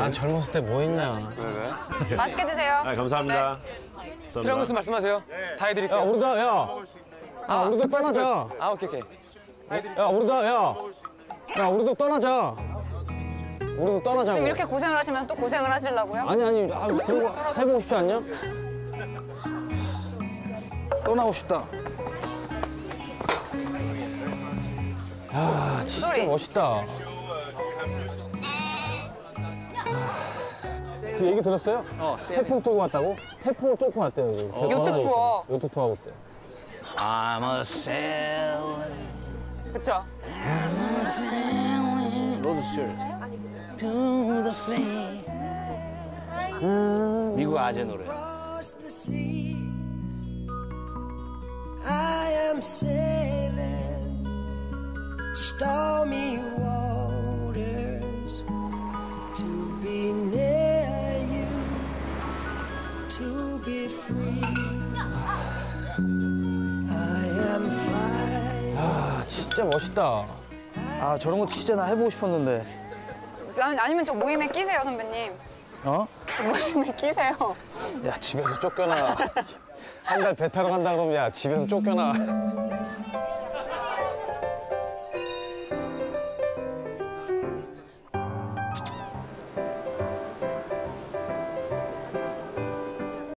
난 젊었을 때 뭐 했냐. 맛있게 드세요. 아, 감사합니다. 필요한 말씀 말씀하세요. 다 해드릴게요. 야, 우리도, 야. 야, 우리도 떠나자. 아 오케이 오케이. 야, 우리도, 야. 야, 우리도 떠나자. 우리도 떠나자고. 지금 이렇게 고생을 하시면서 또 고생을 하시려고요? 아니, 아니, 아, 그런 거 해보고 싶지 않냐? 떠나고 싶다. 야, 진짜 소리. 멋있다. 그 얘기 들었어요? 어. 태풍 뚫고 왔다고? 태풍을 뚫고 왔대요. 여기. 요트 투어. 요트 투어 하고 있대. I'm a sailor. 그쵸? 로드 스튜어트. To the sea. 미국 아재 노래. I am sailing stormy waters to be free. I am flying. 아, 진짜 멋있다. 아, 저런 거 진짜 나 해보고 싶었는데. 아니- 아니면 저 모임에 끼세요, 선배님. 어? 저 모임에 끼세요. 야, 집에서 쫓겨나. 한 달 배 타러 간다 그러면 야, 집에서 쫓겨나.